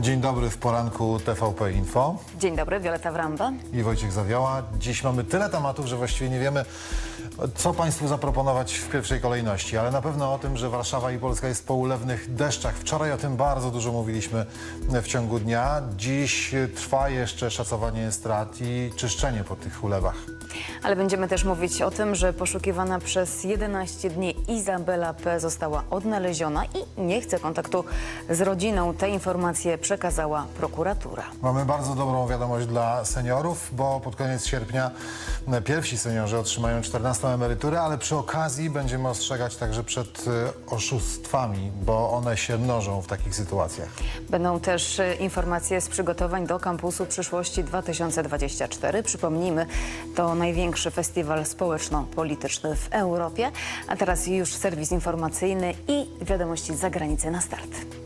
Dzień dobry w poranku TVP Info Dzień dobry, Wioleta Wramba. i Wojciech Zawiała. Dziś mamy tyle tematów, że właściwie nie wiemy, co Państwu zaproponować w pierwszej kolejności, ale na pewno o tym, że Warszawa i Polska jest po ulewnych deszczach. Wczoraj o tym bardzo dużo mówiliśmy w ciągu dnia. Dziś trwa jeszcze szacowanie strat i czyszczenie po tych ulewach. Ale będziemy też mówić o tym, że poszukiwana przez 11 dni Izabela P. została odnaleziona i nie chce kontaktu z rodziną. Te informacje przekazała prokuratura. Mamy bardzo dobrą wiadomość dla seniorów, bo pod koniec sierpnia pierwsi seniorzy otrzymają 14 emeryturę, ale przy okazji będziemy ostrzegać także przed e, oszustwami, bo one się mnożą w takich sytuacjach. Będą też e, informacje z przygotowań do kampusu przyszłości 2024. Przypomnijmy, to największy festiwal społeczno-polityczny w Europie. A teraz już serwis informacyjny i wiadomości z zagranicy na start.